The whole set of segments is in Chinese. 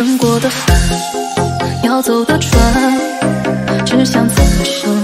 盛过的饭，要走的船，只想此生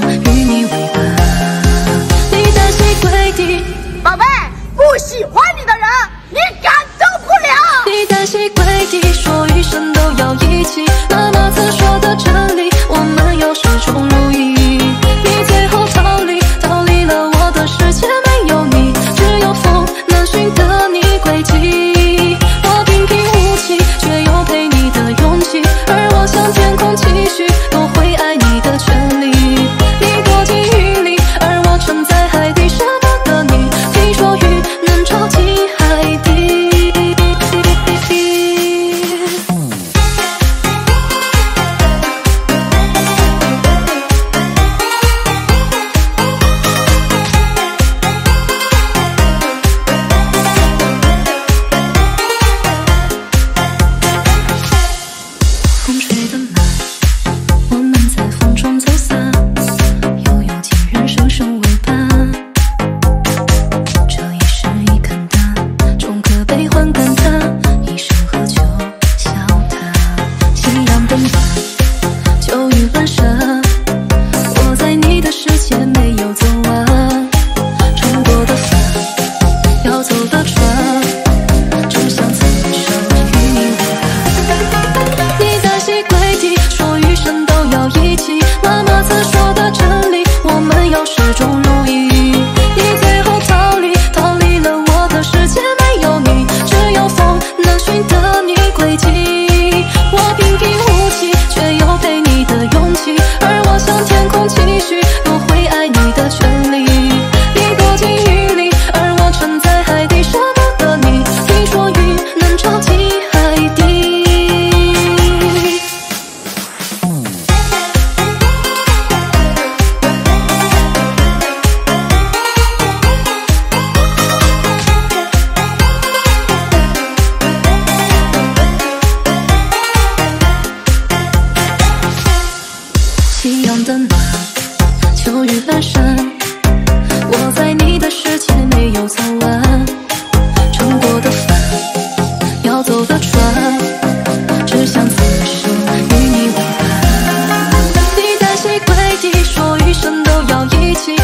怎么，秋雨阑珊，我在你的世界没有走完。乘过的帆，要走的船，只想此生与你为伴。你单膝跪地说，余生都要一起。